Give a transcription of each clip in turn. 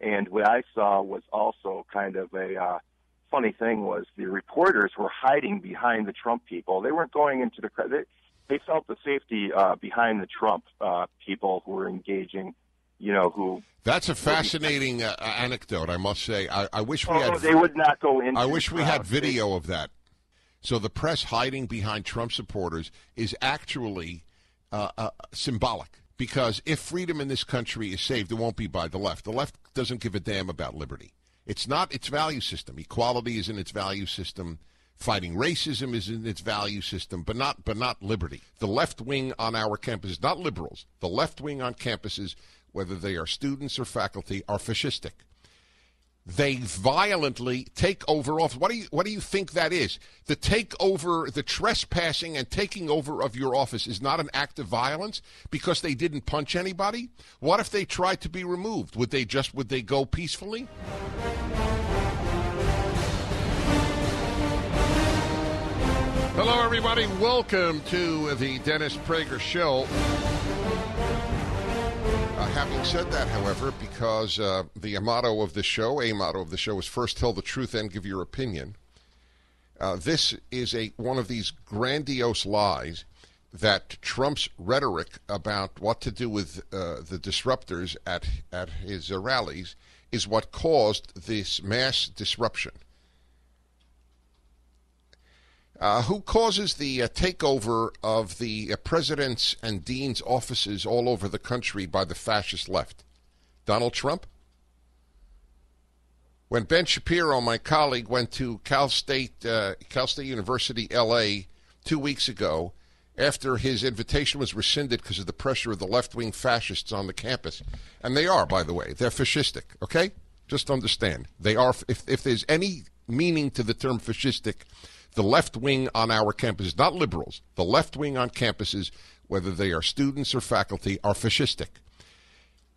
And what I saw was also kind of a uh, funny thing was the reporters were hiding behind the Trump people. They weren't going into the they, they felt the safety uh, behind the Trump uh, people who were engaging. You know who. That's a fascinating uh, anecdote, I must say. I, I wish we oh, had. They would not go into. I wish we had video of that. So the press hiding behind Trump supporters is actually uh, uh, symbolic because if freedom in this country is saved, it won't be by the left. The left doesn't give a damn about liberty. It's not its value system. Equality is in its value system. Fighting racism is in its value system, but not but not liberty. The left wing on our campuses, not liberals, the left wing on campuses, whether they are students or faculty, are fascistic they violently take over office. What do you what do you think that is? The takeover, the trespassing and taking over of your office is not an act of violence because they didn't punch anybody. What if they tried to be removed? Would they just would they go peacefully? Hello, everybody. Welcome to the Dennis Prager Show. Uh, having said that, however, because uh, the motto of the show, a motto of the show, is first tell the truth, and give your opinion. Uh, this is a one of these grandiose lies that Trump's rhetoric about what to do with uh, the disruptors at at his rallies is what caused this mass disruption. Uh, who causes the uh, takeover of the uh, president's and dean's offices all over the country by the fascist left? Donald Trump? When Ben Shapiro, my colleague, went to Cal State, uh, Cal State University, L.A., two weeks ago, after his invitation was rescinded because of the pressure of the left-wing fascists on the campus, and they are, by the way, they're fascistic. Okay, just understand they are. If if there's any meaning to the term fascistic, the left wing on our campuses, not liberals, the left wing on campuses, whether they are students or faculty, are fascistic.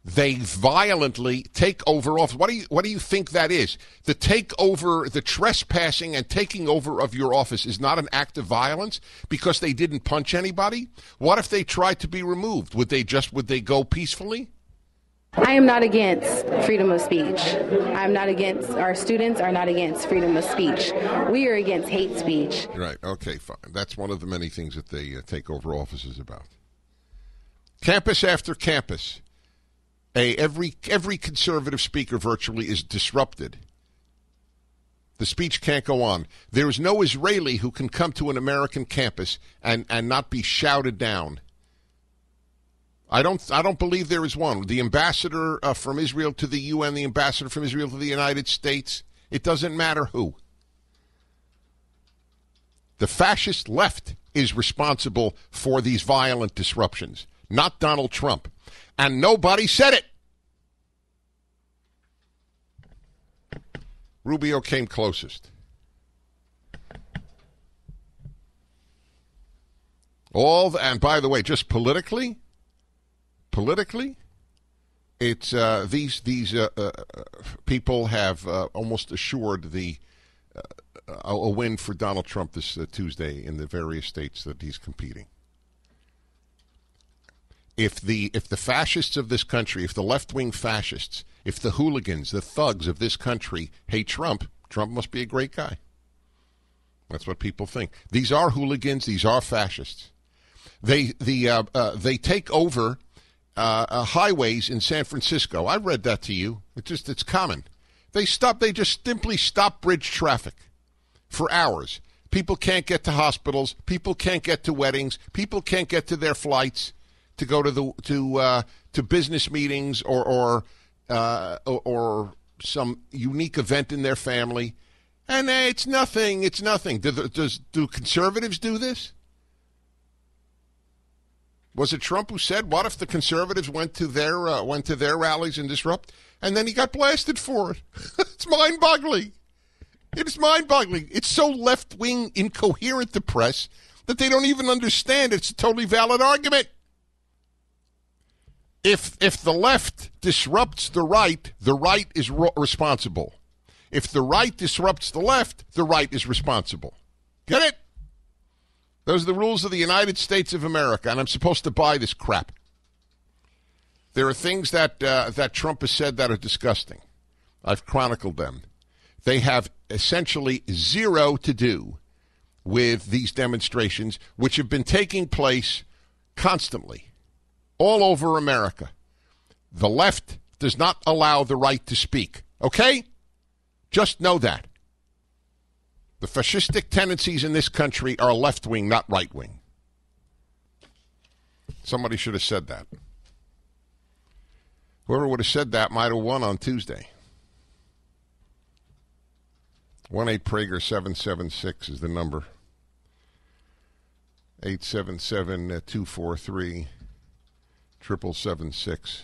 They violently take over office. What do you what do you think that is? The takeover, the trespassing and taking over of your office is not an act of violence because they didn't punch anybody. What if they tried to be removed? Would they just would they go peacefully? I am not against freedom of speech. I'm not against, our students are not against freedom of speech. We are against hate speech. Right. Okay, fine. That's one of the many things that they uh, take over offices about. Campus after campus, a, every, every conservative speaker virtually is disrupted. The speech can't go on. There is no Israeli who can come to an American campus and, and not be shouted down. I don't. I don't believe there is one. The ambassador uh, from Israel to the UN, the ambassador from Israel to the United States. It doesn't matter who. The fascist left is responsible for these violent disruptions, not Donald Trump, and nobody said it. Rubio came closest. All the, and by the way, just politically, politically, it's uh, these these uh, uh, people have uh, almost assured the uh, a win for Donald Trump this uh, Tuesday in the various states that he's competing. If the if the fascists of this country, if the left wing fascists, if the hooligans, the thugs of this country hate Trump, Trump must be a great guy. That's what people think. These are hooligans. These are fascists. They the they take over uh, uh, highways in San Francisco. I read that to you. It's just it's common. They stop. They just simply stop bridge traffic for hours. People can't get to hospitals. People can't get to weddings. People can't get to their flights to go to the to uh, to business meetings or or, uh, or or some unique event in their family. And uh, it's nothing. It's nothing. Do, does do conservatives do this? Was it Trump who said, "What if the conservatives went to their uh, went to their rallies and disrupt?" And then he got blasted for it. it's mind-boggling. It is mind-boggling. It's so left-wing, incoherent the press that they don't even understand. It's a totally valid argument. If if the left disrupts the right, the right is ro- responsible. If the right disrupts the left, the right is responsible. Get it? Those are the rules of the United States of America, and I'm supposed to buy this crap. There are things that uh, that Trump has said that are disgusting. I've chronicled them. They have essentially zero to do with these demonstrations, which have been taking place constantly all over America. The left does not allow the right to speak. Okay? Just know that. The fascistic tendencies in this country are left wing, not right wing. Somebody should have said that. Whoever would have said that might have won on Tuesday. 1 8 Prager 776 is the number. 877 243 7776.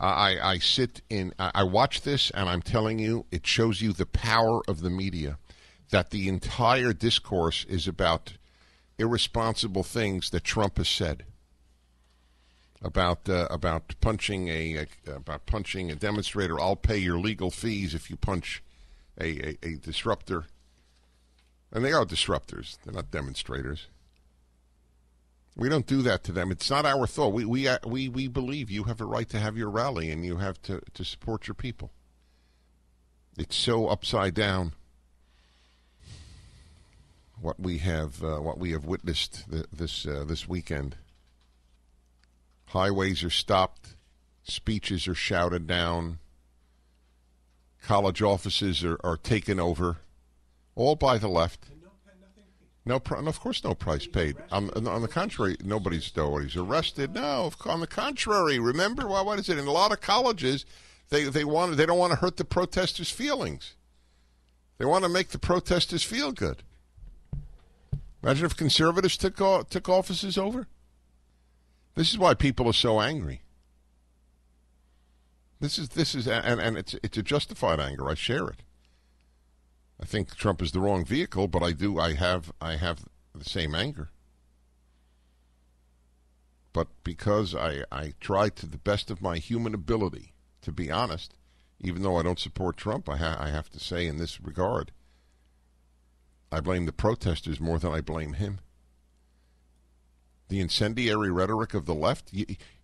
I, I sit in, I watch this, and I'm telling you, it shows you the power of the media. That the entire discourse is about irresponsible things that Trump has said about uh, about punching a, a, about punching a demonstrator. I'll pay your legal fees if you punch a, a, a disruptor. And they are disruptors; they're not demonstrators. We don't do that to them. It's not our thought. We we uh, we we believe you have a right to have your rally and you have to to support your people. It's so upside down. What we have uh, what we have witnessed th- this uh, this weekend. Highways are stopped, speeches are shouted down, college offices are, are taken over, all by the left. No, of course, no price paid. Um, on, on the contrary, nobody's nobody's arrested. No, on the contrary. Remember, well, what is it? In a lot of colleges, they they want they don't want to hurt the protesters' feelings. They want to make the protesters feel good. Imagine if conservatives took took offices over. This is why people are so angry. This is this is and, and it's it's a justified anger. I share it. I think Trump is the wrong vehicle, but I do I have I have the same anger. But because I, I try to the best of my human ability to be honest, even though I don't support Trump, I, ha- I have to say in this regard, I blame the protesters more than I blame him. The incendiary rhetoric of the left,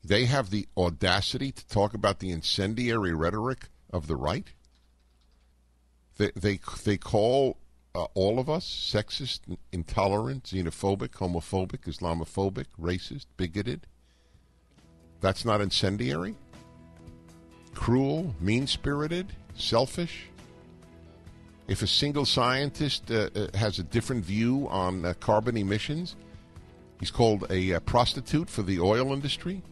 they have the audacity to talk about the incendiary rhetoric of the right. They they they call uh, all of us sexist, intolerant, xenophobic, homophobic, Islamophobic, racist, bigoted. That's not incendiary. Cruel, mean spirited, selfish. If a single scientist uh, uh, has a different view on uh, carbon emissions, he's called a uh, prostitute for the oil industry.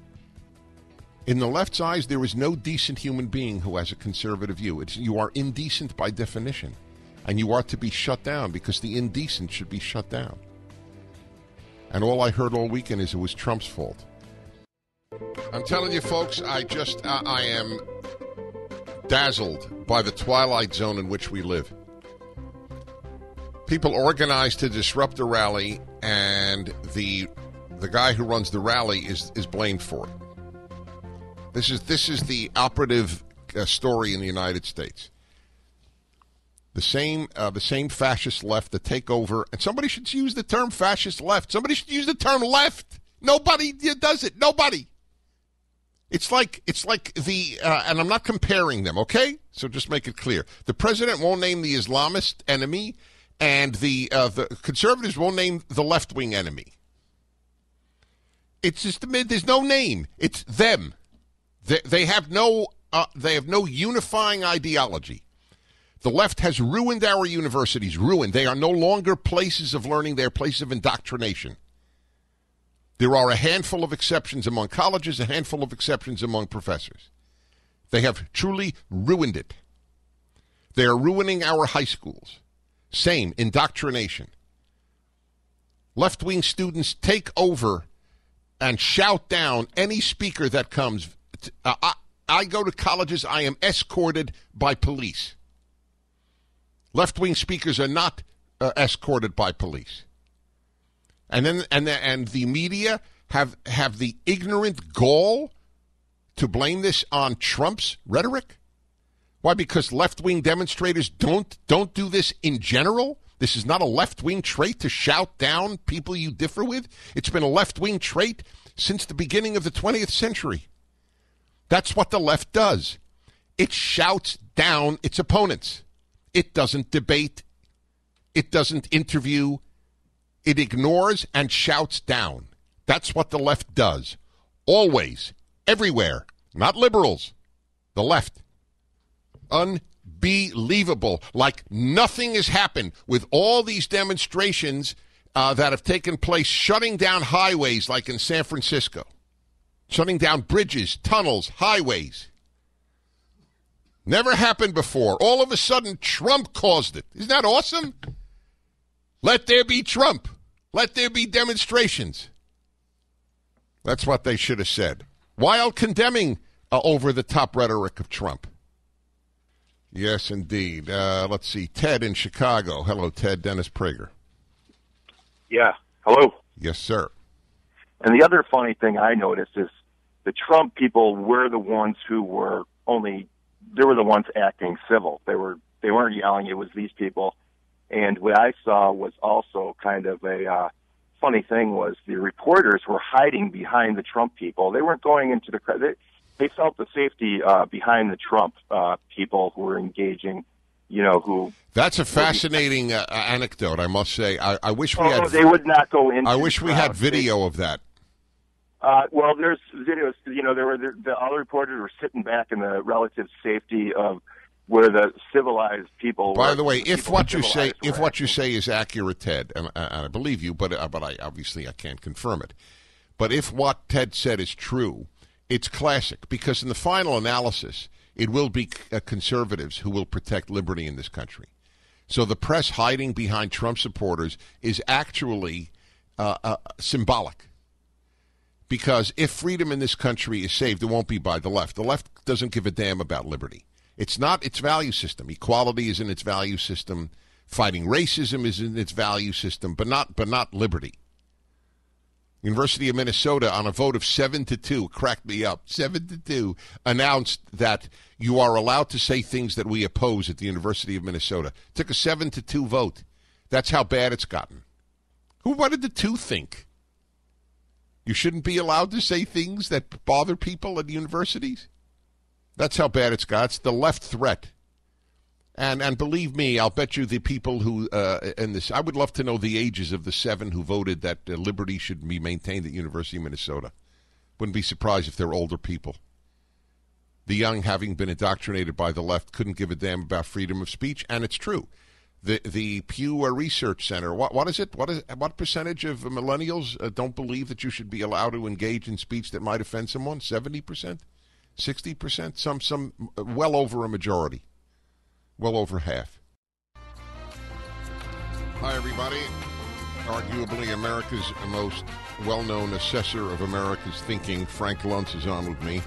In the left's eyes, there is no decent human being who has a conservative view. It's, you are indecent by definition, and you are to be shut down because the indecent should be shut down. And all I heard all weekend is it was Trump's fault. I'm telling you, folks, I just I am dazzled by the twilight zone in which we live. People organized to disrupt a rally, and the the guy who runs the rally is is blamed for it. This is this is the operative uh, story in the United States. The same uh, the same fascist left to take over, and somebody should use the term fascist left. Somebody should use the term left. Nobody does it. Nobody. It's like it's like the uh, and I'm not comparing them, okay? So just make it clear. The president won't name the Islamist enemy, and the uh, the conservatives won't name the left wing enemy. It's just there's no name. It's them. They, they have no uh, they have no unifying ideology. The left has ruined our universities, ruined. They are no longer places of learning, they're places of indoctrination. There are a handful of exceptions among colleges, a handful of exceptions among professors. They have truly ruined it. They are ruining our high schools. Same, indoctrination. Left wing students take over and shout down any speaker that comes uh, I, I go to colleges, I am escorted by police. Left wing speakers are not uh, escorted by police. And then and the, and the media have have the ignorant gall to blame this on Trump's rhetoric. Why? Because left wing demonstrators don't don't do this in general. This is not a left wing trait to shout down people you differ with. It's been a left wing trait since the beginning of the 20th century. That's what the left does. it shouts down its opponents. It doesn't debate. It doesn't interview. It ignores and shouts down. That's what the left does. Always. Everywhere. Not liberals. The left. Unbelievable. Like nothing has happened with all these demonstrations uh, that have taken place, shutting down highways like in San Francisco, shutting down bridges, tunnels, highways. Never happened before. All of a sudden, Trump caused it. Isn't that awesome? Let there be Trump. Let there be demonstrations. That's what they should have said. While condemning uh, over the top rhetoric of Trump. Yes, indeed. Uh, let's see. Ted in Chicago. Hello, Ted. Dennis Prager. Yeah. Hello. Yes, sir. And the other funny thing I noticed is the Trump people were the ones who were only they were the ones acting civil. They were they weren't yelling. It was these people. And what I saw was also kind of a uh, funny thing was the reporters were hiding behind the Trump people. They weren't going into the they, they felt the safety uh, behind the Trump uh, people who were engaging. You know who. That's a fascinating uh, anecdote, I must say. I, I wish we oh, had. They would not go into. I wish we had video they, of that. Uh, well, there's videos. You know, there were the, the other reporters were sitting back in the relative safety of where the civilized people. By were, the way, if what you say, if what you say is accurate, Ted, and, and I believe you, but uh, but I obviously I can't confirm it. But if what Ted said is true, it's classic because in the final analysis, it will be uh, conservatives who will protect liberty in this country. So the press hiding behind Trump supporters is actually uh, uh, symbolic. Because if freedom in this country is saved, it won't be by the left. The left doesn't give a damn about liberty. It's not its value system. Equality is in its value system. Fighting racism is in its value system, but not but not liberty. University of Minnesota, on a vote of seven to two, cracked me up. Seven to two announced that you are allowed to say things that we oppose at the University of Minnesota. Took a seven to two vote. That's how bad it's gotten. Who? What did the two think? You shouldn't be allowed to say things that bother people at universities. That's how bad it's got. It's the left threat. And and believe me, I'll bet you the people who uh, in this, I would love to know the ages of the seven who voted that uh, liberty should be maintained at University of Minnesota. Wouldn't be surprised if they're older people. The young, having been indoctrinated by the left, couldn't give a damn about freedom of speech, and it's true. The the Pew uh, Research Center, what what is it? What is what percentage of millennials uh, don't believe that you should be allowed to engage in speech that might offend someone? Seventy percent, sixty percent, some some well over a majority well over half. Hi, everybody. Arguably America's most well known assessor of America's thinking, Frank Luntz, is on with me.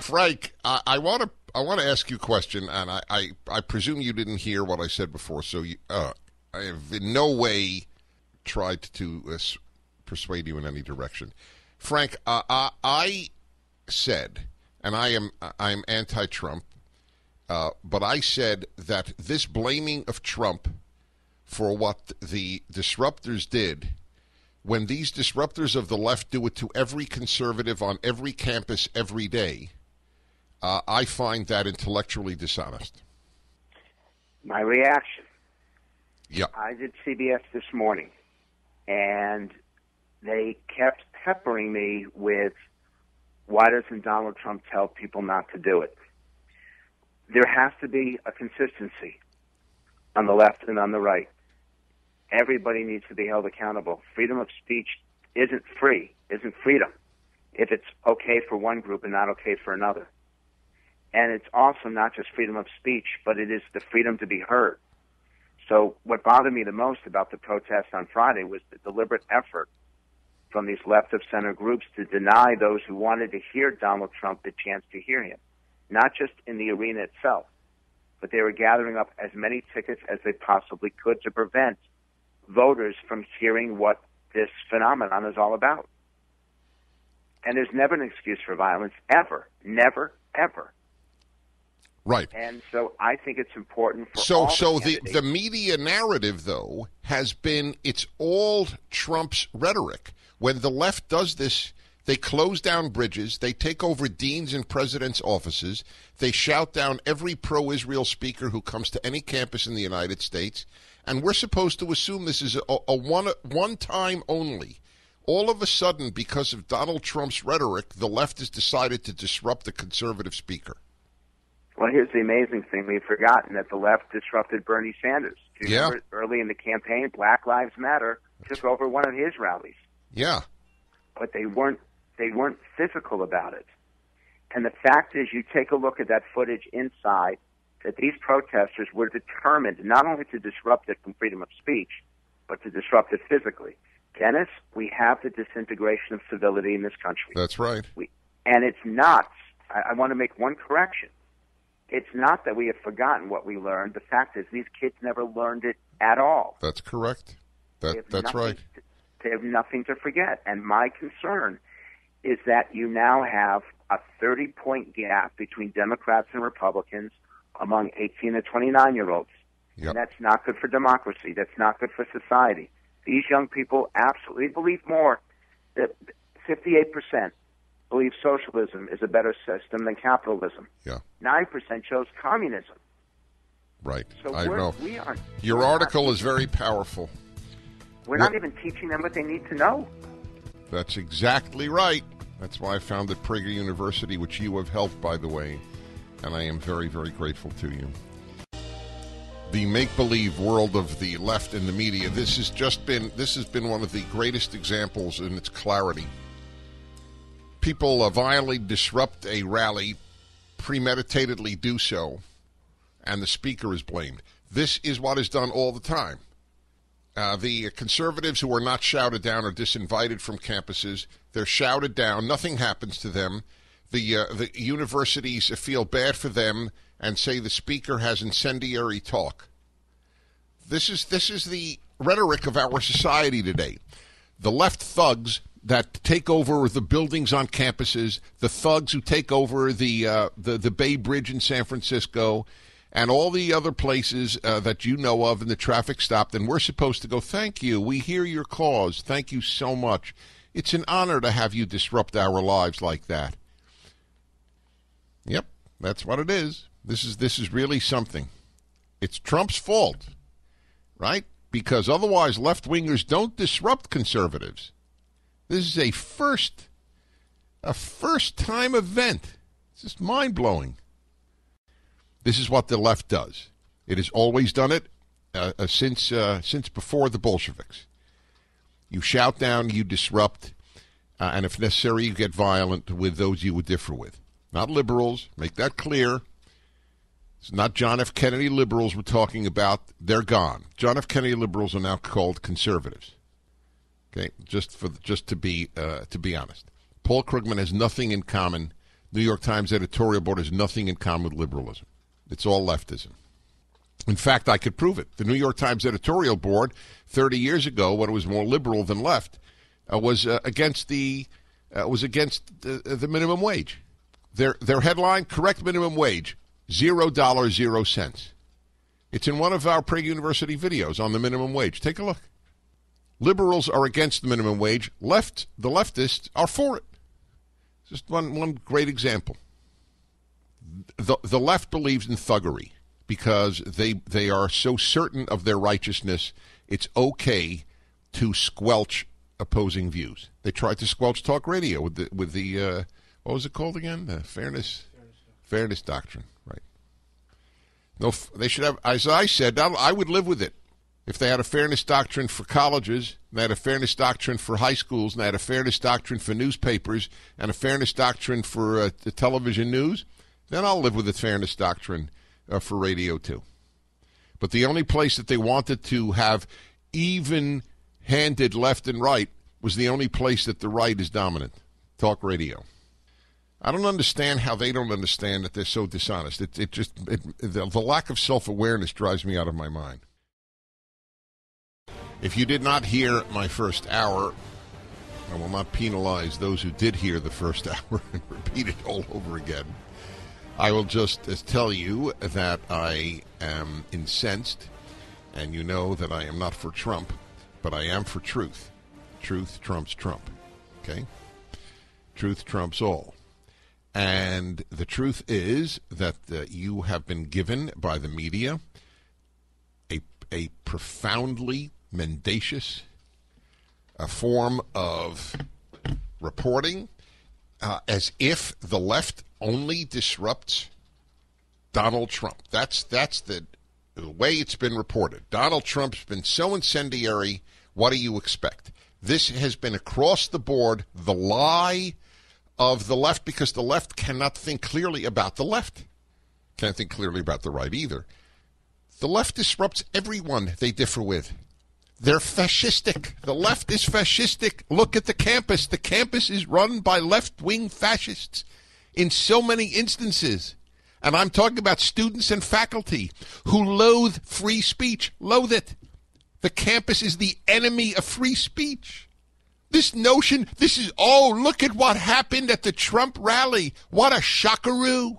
Frank, I want to. I want to ask you a question, and I, I, I, presume you didn't hear what I said before, so you, uh, I have in no way tried to uh, persuade you in any direction. Frank, uh, I, I said, and I am I'm anti-Trump. Uh, but I said that this blaming of Trump for what the disruptors did, when these disruptors of the left do it to every conservative on every campus every day, uh, I find that intellectually dishonest. My reaction. Yeah. I did CBS this morning, and they kept peppering me with, why doesn't Donald Trump tell people not to do it? there has to be a consistency on the left and on the right. Everybody needs to be held accountable. Freedom of speech isn't free, isn't freedom, if it's okay for one group and not okay for another. And it's also not just freedom of speech, but it is the freedom to be heard. So what bothered me the most about the protest on Friday was the deliberate effort from these left of center groups to deny those who wanted to hear Donald Trump the chance to hear him not just in the arena itself, but they were gathering up as many tickets as they possibly could to prevent voters from hearing what this phenomenon is all about. And there's never an excuse for violence, ever. Never, ever. Right. And so I think it's important for So so the, the, the media narrative though has been it's all Trump's rhetoric. When the left does this They close down bridges. They take over deans and presidents' offices. They shout down every pro Israel speaker who comes to any campus in the United States. And we're supposed to assume this is a, a one, one time only. All of a sudden, because of Donald Trump's rhetoric, the left has decided to disrupt the conservative speaker. Well, here's the amazing thing: we've forgotten that the left disrupted Bernie Sanders. Yeah. Early in the campaign, Black Lives Matter took over one of his rallies. Yeah. But they weren't they weren't physical about it. And the fact is, you take a look at that footage inside, that these protesters were determined not only to disrupt it from freedom of speech, but to disrupt it physically. Dennis, we have the disintegration of civility in this country. That's right. We, and it's not, I, I want to make one correction. It's not that we have forgotten what we learned. The fact is, these kids never learned it at all. That's correct. That, that's right. To, they have nothing to forget. And my concern is that you now have a 30 point gap between Democrats and Republicans among 18 to 29 year olds. Yep. And that's not good for democracy. That's not good for society. These young people absolutely believe more that 58% believe socialism is a better system than capitalism. Yeah. 9% chose communism. Right. So I know. we aren't. Your article not, is very powerful. We're not even teaching them what they need to know. That's exactly right. That's why I founded Prager University, which you have helped, by the way, and I am very, very grateful to you. The make-believe world of the left and the media. This has just been this has been one of the greatest examples in its clarity. People violently disrupt a rally, premeditatedly do so, and the speaker is blamed. This is what is done all the time. Uh, the conservatives who are not shouted down are disinvited from campuses. They're shouted down. Nothing happens to them. The uh, the universities feel bad for them and say the speaker has incendiary talk. This is this is the rhetoric of our society today. The left thugs that take over the buildings on campuses, the thugs who take over the uh, the the Bay Bridge in San Francisco, and all the other places uh, that you know of, and the traffic stopped, and we're supposed to go. Thank you. We hear your cause. Thank you so much. It's an honor to have you disrupt our lives like that. Yep, that's what it is. This is this is really something. It's Trump's fault, right? Because otherwise, left wingers don't disrupt conservatives. This is a first, a first time event. It's just mind blowing. This is what the left does. It has always done it uh, uh, since uh, since before the Bolsheviks. You shout down, you disrupt, uh, and if necessary, you get violent with those you would differ with. Not liberals. Make that clear. It's not John F. Kennedy liberals we're talking about. They're gone. John F. Kennedy liberals are now called conservatives. Okay, just for just to be uh, to be honest, Paul Krugman has nothing in common. New York Times editorial board has nothing in common with liberalism. It's all leftism. In fact, I could prove it. The New York Times editorial board, 30 years ago, when it was more liberal than left, uh, was uh, against the uh, was against the, the minimum wage. Their their headline: correct minimum wage, zero dollars zero cents. It's in one of our Prager University videos on the minimum wage. Take a look. Liberals are against the minimum wage. Left the leftists are for it. Just one one great example. The the left believes in thuggery because they they are so certain of their righteousness. It's okay to squelch opposing views. They tried to squelch talk radio with the with the uh, what was it called again? The fairness fairness doctrine, right? No, they should have. As I said, I would live with it if they had a fairness doctrine for colleges, and they had a fairness doctrine for high schools, and they had a fairness doctrine for newspapers, and a fairness doctrine for uh, the television news, then I'll live with the fairness doctrine uh, for radio too. But the only place that they wanted to have even handed left and right was the only place that the right is dominant talk radio. I don't understand how they don't understand that they're so dishonest. It, it just it, the, the lack of self awareness drives me out of my mind. If you did not hear my first hour, I will not penalize those who did hear the first hour and repeat it all over again. I will just uh, tell you that I am incensed, and you know that I am not for Trump, but I am for truth. Truth trumps Trump. Okay? Truth trumps all. And the truth is that uh, you have been given by the media a, a profoundly mendacious a form of reporting uh, as if the left only disrupts Donald Trump. That's that's the, the way it's been reported. Donald Trump's been so incendiary. What do you expect? This has been across the board the lie of the left because the left cannot think clearly about the left. Can't think clearly about the right either. The left disrupts everyone they differ with. They're fascistic. The left is fascistic. Look at the campus. The campus is run by left wing fascists in so many instances. And I'm talking about students and faculty who loathe free speech, loathe it. The campus is the enemy of free speech. This notion, this is, oh, look at what happened at the Trump rally. What a shockaroo.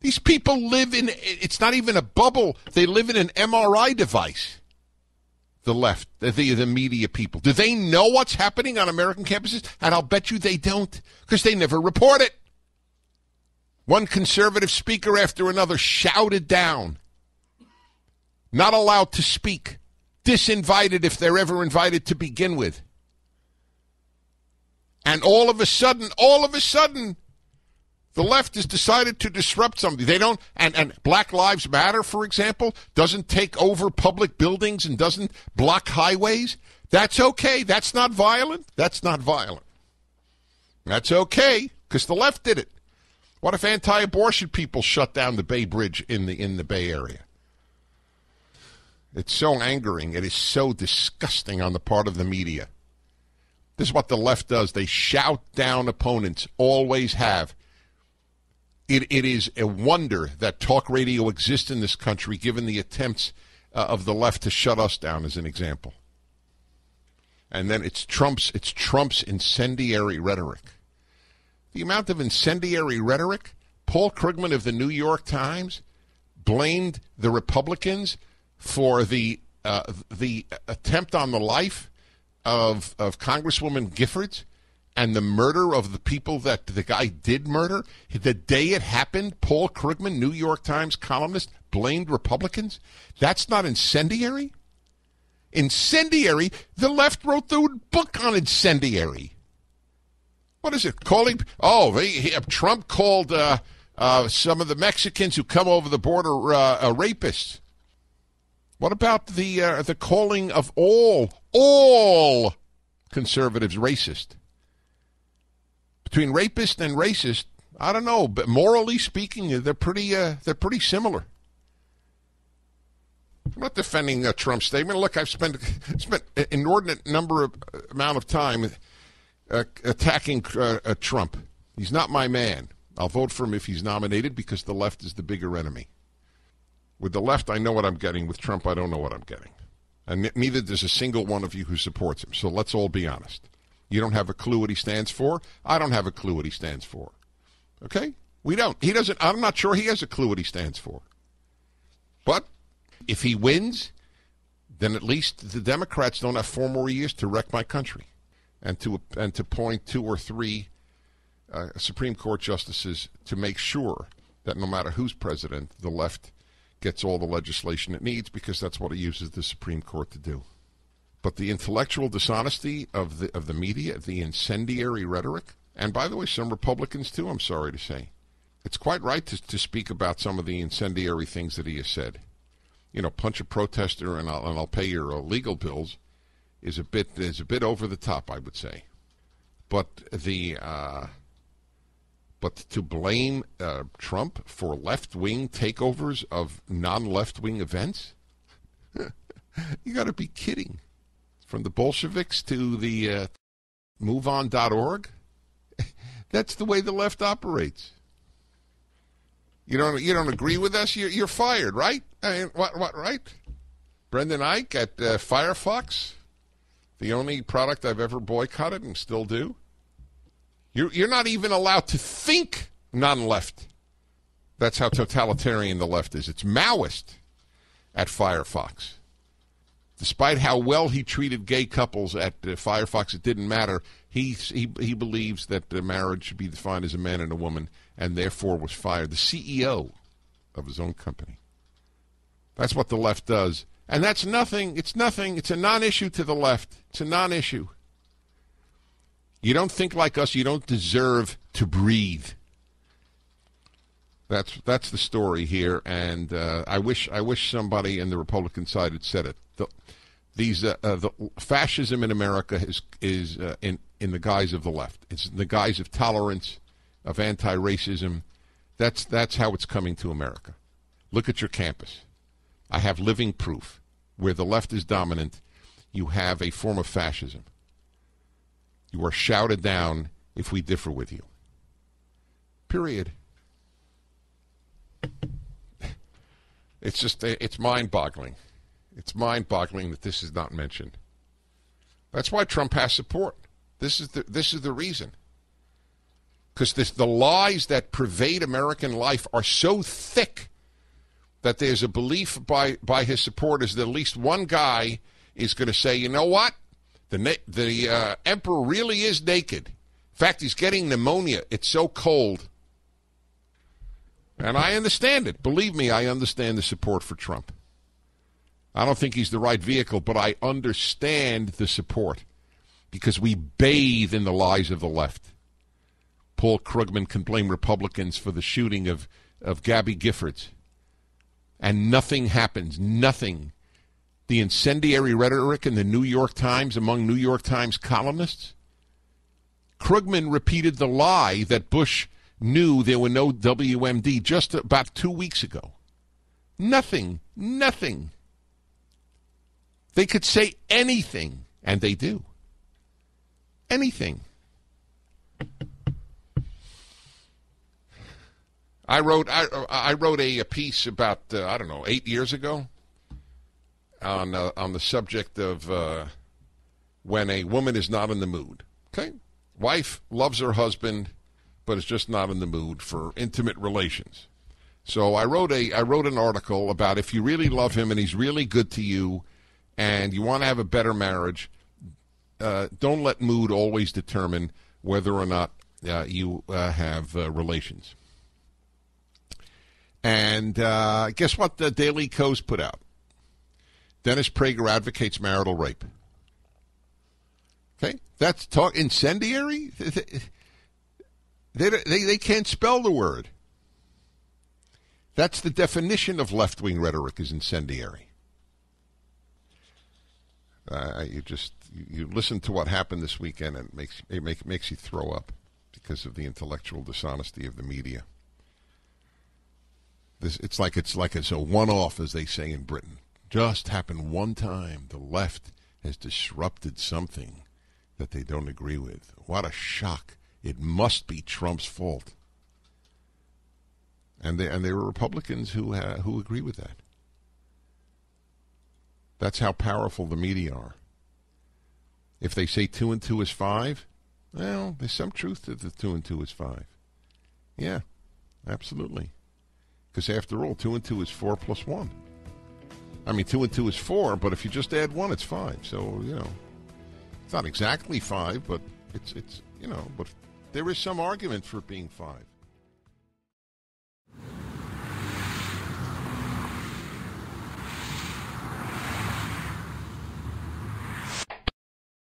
These people live in, it's not even a bubble, they live in an MRI device the left, the, the media people? Do they know what's happening on American campuses? And I'll bet you they don't because they never report it. One conservative speaker after another shouted down, not allowed to speak, disinvited if they're ever invited to begin with. And all of a sudden, all of a sudden, the left has decided to disrupt something. They don't, and, and Black Lives Matter, for example, doesn't take over public buildings and doesn't block highways. That's okay. That's not violent. That's not violent. That's okay because the left did it. What if anti-abortion people shut down the Bay Bridge in the in the Bay Area? It's so angering. It is so disgusting on the part of the media. This is what the left does. They shout down opponents, always have. It, it is a wonder that talk radio exists in this country, given the attempts uh, of the left to shut us down, as an example. And then it's Trump's it's Trump's incendiary rhetoric. The amount of incendiary rhetoric. Paul Krugman of the New York Times blamed the Republicans for the uh, the attempt on the life of of Congresswoman Giffords and the murder of the people that the guy did murder, the day it happened, Paul Krugman, New York Times columnist, blamed Republicans? That's not incendiary? Incendiary? The left wrote the book on incendiary. What is it? Calling? Oh, he, he, Trump called uh, uh, some of the Mexicans who come over the border uh, rapists. What about the uh, the calling of all all conservatives racist? Between rapist and racist, I don't know, but morally speaking, they're pretty uh, they're pretty similar. I'm not defending a Trump statement. Look, I've spent spent an inordinate number of uh, amount of time uh, attacking uh, uh, Trump. He's not my man. I'll vote for him if he's nominated because the left is the bigger enemy. With the left, I know what I'm getting. With Trump, I don't know what I'm getting. And neither does a single one of you who supports him. So let's all be honest. You don't have a clue what he stands for. I don't have a clue what he stands for. Okay? We don't. He doesn't. I'm not sure he has a clue what he stands for. But if he wins, then at least the Democrats don't have four more years to wreck my country, and to and to point two or three uh, Supreme Court justices to make sure that no matter who's president, the left gets all the legislation it needs because that's what it uses the Supreme Court to do. But the intellectual dishonesty of the of the media, the incendiary rhetoric, and by the way, some Republicans too. I'm sorry to say, it's quite right to, to speak about some of the incendiary things that he has said. You know, punch a protester and I'll, and I'll pay your legal bills is a bit is a bit over the top, I would say. But the uh, but to blame uh, Trump for left wing takeovers of non left wing events, you got to be kidding from the Bolsheviks to the uh, MoveOn.org. That's the way the left operates. You don't you don't agree with us? You're, you're fired, right? I mean, what what right? Brendan Eich at uh, Firefox, the only product I've ever boycotted and still do. You're you're not even allowed to think non-left. That's how totalitarian the left is. It's Maoist at Firefox despite how well he treated gay couples at uh, Firefox, it didn't matter. He, he, he believes that the marriage should be defined as a man and a woman, and therefore was fired. The CEO of his own company. That's what the left does. And that's nothing. It's nothing. It's a non issue to the left. It's a non issue. You don't think like us. You don't deserve to breathe. That's that's the story here, and uh, I wish I wish somebody in the Republican side had said it. The, these uh, uh, the fascism in America is is uh, in in the guise of the left. It's in the guise of tolerance, of anti-racism. That's that's how it's coming to America. Look at your campus. I have living proof. Where the left is dominant, you have a form of fascism. You are shouted down if we differ with you. Period. It's just it's mind-boggling. It's mind-boggling that this is not mentioned. That's why Trump has support. This is the this is the reason. Because the lies that pervade American life are so thick that there's a belief by by his supporters that at least one guy is going to say, you know what, the the uh, emperor really is naked. In fact, he's getting pneumonia. It's so cold. And I understand it. Believe me, I understand the support for Trump. I don't think he's the right vehicle, but I understand the support because we bathe in the lies of the left. Paul Krugman can blame Republicans for the shooting of, of Gabby Giffords. And nothing happens. Nothing. The incendiary rhetoric in the New York Times among New York Times columnists. Krugman repeated the lie that Bush knew there were no WMD just about two weeks ago. Nothing, nothing. They could say anything, and they do. Anything. I wrote I, I wrote a, a piece about uh, I don't know eight years ago on uh, on the subject of uh, when a woman is not in the mood. Okay, wife loves her husband but is just not in the mood for intimate relations. So I wrote a I wrote an article about if you really love him and he's really good to you, and you want to have a better marriage, uh, don't let mood always determine whether or not uh, you uh, have uh, relations. And uh, guess what? The Daily Kos put out. Dennis Prager advocates marital rape. Okay, that's talk incendiary. They, they, they can't spell the word. That's the definition of left wing rhetoric is incendiary. Uh, you just you, listen to what happened this weekend and it makes it make, makes you throw up because of the intellectual dishonesty of the media. This it's like it's like it's a one off as they say in Britain. Just happened one time. The left has disrupted something that they don't agree with. What a shock. It must be Trump's fault. And they, and there are Republicans who, who agree with that. That's how powerful the media are. If they say two and two is five, well, there's some truth to the two and two is five. Yeah, absolutely. Because after all, two and two is four plus one. I mean, two and two is four, but if you just add one, it's five. So you know, it's not exactly five, but it's it's you know, but there is some argument for it being five.